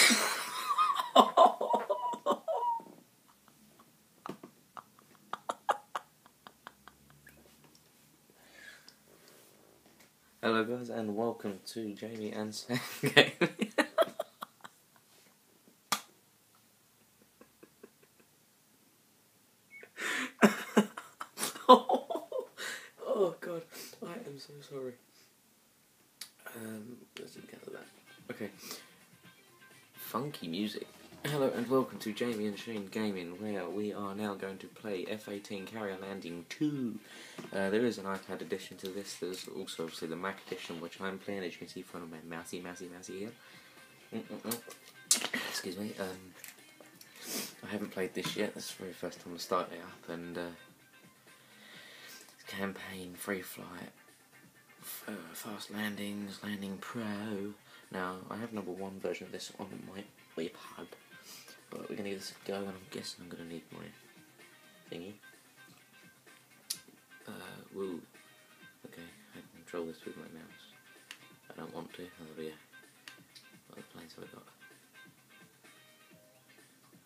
Hello guys and welcome to Jamie and Sam Game. oh god, I am so sorry. Um, let's get that. Okay. Funky music. Hello and welcome to Jamie and Shane Gaming, where we are now going to play F18 Carrier Landing 2. Uh, there is an iPad edition to this, there's also obviously the Mac edition, which I'm playing, as you can see from my mousy, mousy, mousy here. Mm -mm -mm. Excuse me. Um, I haven't played this yet, this is the very first time I started it up, and uh, campaign, free flight, uh, fast landings, landing pro. Now, I have number one version of this on my iPad. But we're gonna give this a go, and I'm guessing I'm gonna need my thingy. Uh, woo. Okay, I can control this with my mouse. I don't want to. Oh yeah. What other planes have we got?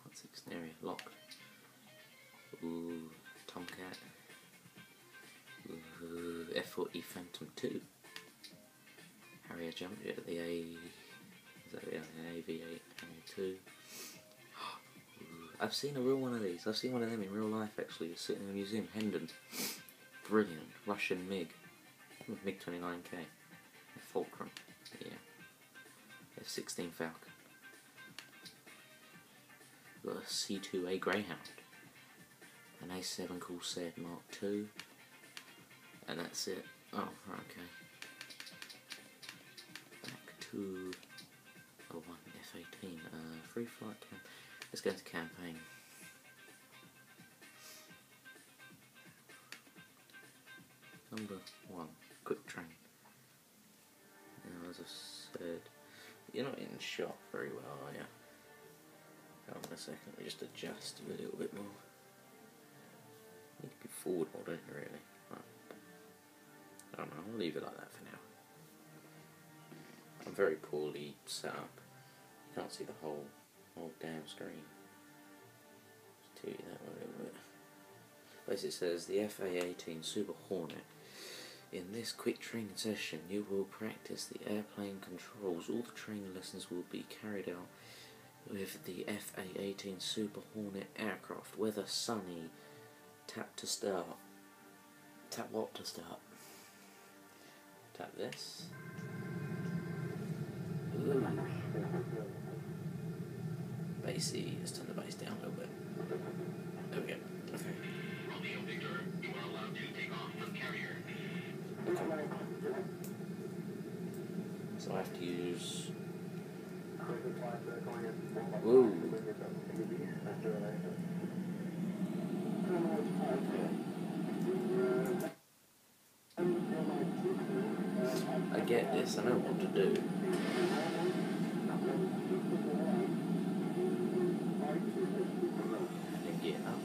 What's six area? Lock. Ooh, Tomcat. Ooh, F40 Phantom 2. Harrier jump at the A. Is that the AV8 2? I've seen a real one of these. I've seen one of them in real life actually. It's sitting in a museum, Hendon. Brilliant. Russian MiG. Hmm, MiG 29K. Fulcrum. Yeah. F-16 Falcon. Got a C2A Greyhound. An A7 Corsair Mark II. And that's it. Oh, okay. To oh, one F-18. Uh, free flight camp. Let's go into campaign. Number one, quick train. Now, as I said, you're not in shot very well, are you? Hold on a second, me just adjust you a little bit more. Need to be forward more, don't you, really? Right. I don't know, I'll leave it like that for now. I'm very poorly set up. You can't see the whole whole damn screen. Just that one a little bit. Basically, it says the FA-18 Super Hornet. In this quick training session, you will practice the airplane controls. All the training lessons will be carried out with the FA-18 Super Hornet aircraft. Weather sunny. Tap to start. Tap what to start? Tap this. Bassy. Let's turn the bass down a little bit. There we go. Okay. Okay. So I have to use. Whoa. I get this. I know what to do. And get up.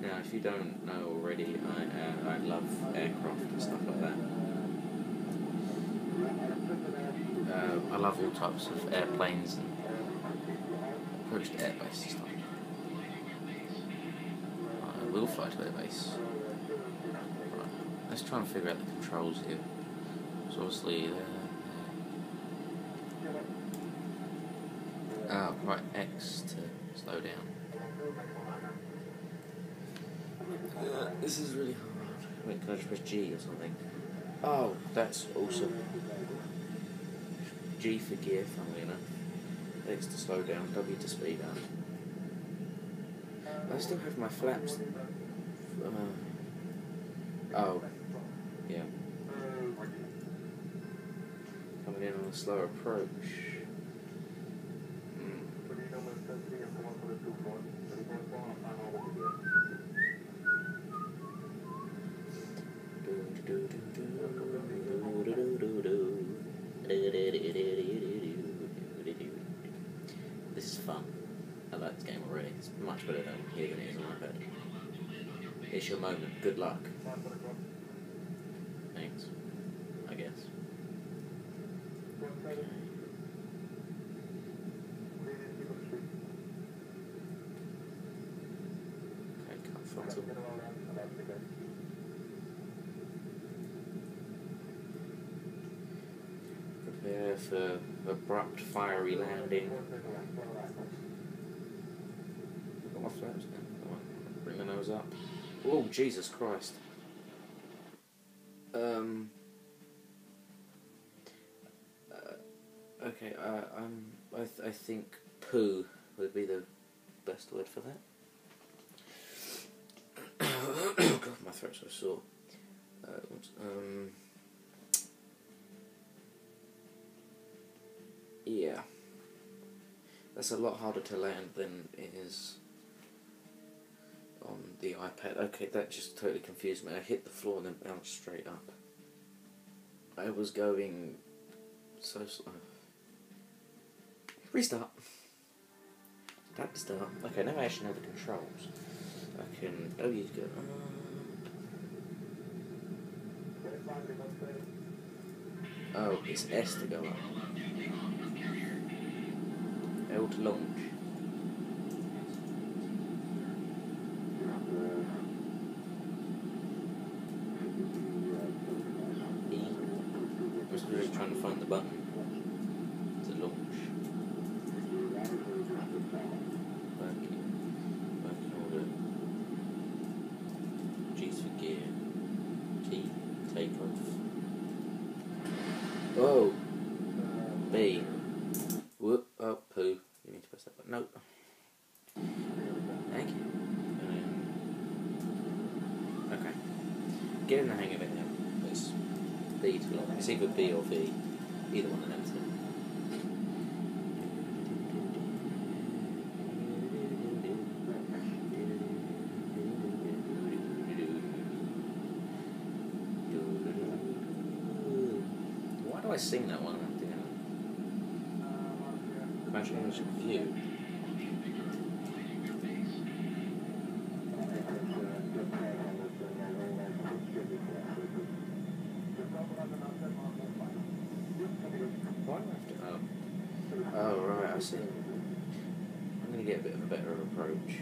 Now, if you don't know already, I uh, I love aircraft and stuff like that. Uh, I love all types of airplanes and approach to airbase and stuff. I will fly to airbase. Right. Let's try and figure out the controls here. So obviously, uh, oh, right, X to slow down. Uh, this is really hard. Wait, can I just press G or something? Oh, that's awesome. G for gear, funnily enough. X to slow down, W to speed up. I still have my flaps. Uh, oh, yeah. Coming in on a slow approach. This It's your moment. Good luck. Thanks. I guess. Okay. Okay, throttle. Prepare for abrupt fiery landing. Got my. Come on, Bring the nose up. Oh, Jesus Christ. Um. Uh, okay, uh, I, th- I think poo would be the best word for that. God, my throat's so sore. Uh, um. Yeah. That's a lot harder to land than it is on the iPad. Okay, that just totally confused me. I hit the floor and then bounced straight up. I was going so slow. Restart. To start. Okay, now I actually know the controls. I can. Oh, you go. Oh, it's S to go up. L to launch. E. I'm just really trying to find the button to launch. Working. Working order. G's for gear. T. Take off. Oh! B. Whoop. Oh, poo. You need to press that button. No. Thank you. Um, okay. Getting the hang of it now. It's B to. It's either B or V. Either one of them. Why do I sing that one? Imagine Music View. Why do I have to? Oh. Oh, right, I see. I'm going to get a bit of a better approach.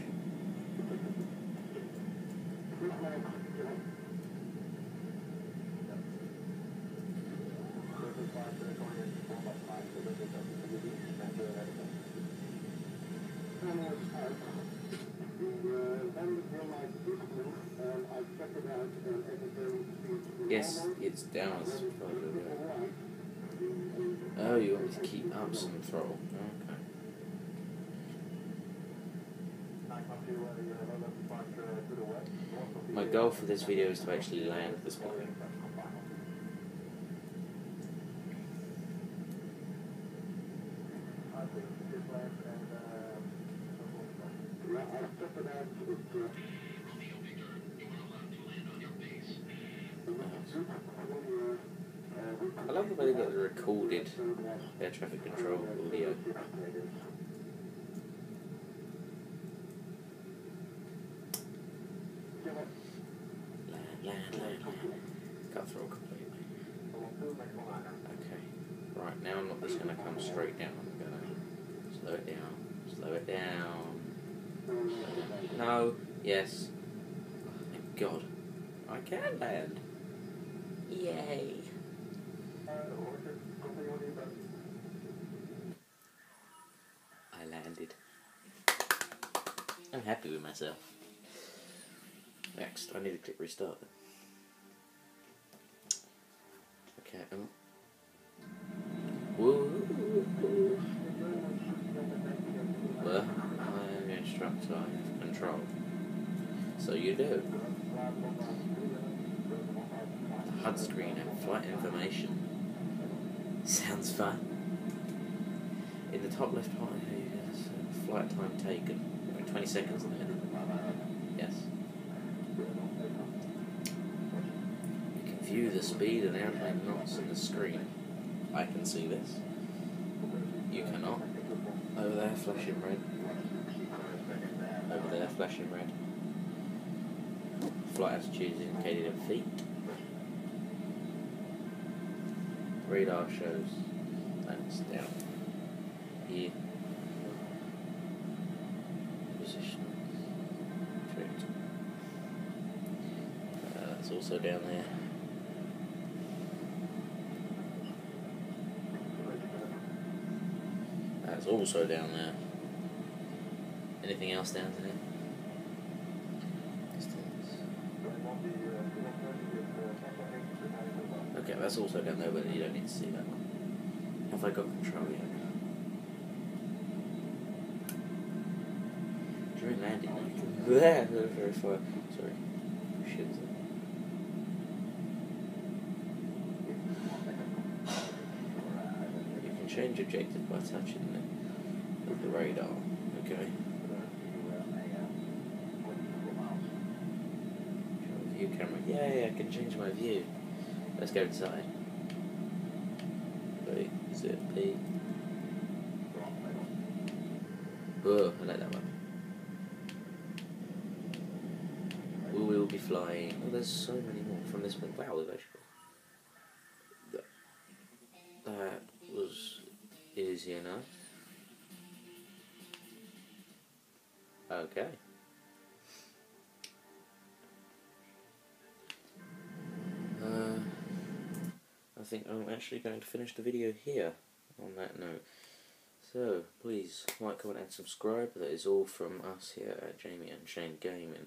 Yes, it's down as far as. Oh, you want me to keep up some throttle? Okay. My goal for this video is to actually land this plane. I love the way they got the recorded air traffic control audio. Cut through completely. Okay. Right, now I'm not just going to come straight down. I'm going to slow it down. Slow it down. Slow it down. No. Yes. Oh, thank God. I can land. Yay. I landed. I'm happy with myself. Next, I need to click restart. Okay. Um. Woo. Well, I am your instructor. I have control. So you do. HUD screen and flight information. Sounds fun. In the top left yes, flight time taken. 20 seconds in a minute. Yes. You can view the speed and airplane knots on the screen. I can see this. You cannot. Over there, flashing red. Over there, flashing red. Flight altitude is indicated in feet. Radar shows that's down here. Position. Uh, that's also down there. That's also down there. Anything else down there? Distance. Okay, that's also down there, but you don't need to see that. Have I got control yet? During landing. There, very far. Sorry. Shit. You can change objective by touching the, the radar. Okay. View camera. Yay, I can change my view. Let's go inside. Wait, is it? Oh, I like that one. We will be flying. Oh, there's so many more from this one. Wow, they've actually that was easy enough. Okay. Think I'm actually going to finish the video here on that note. So, please like, comment, and subscribe. That is all from us here at Jamie and Shane Gaming.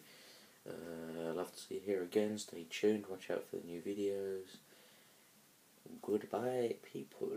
Uh, love to see you here again. Stay tuned. Watch out for the new videos. Goodbye, people.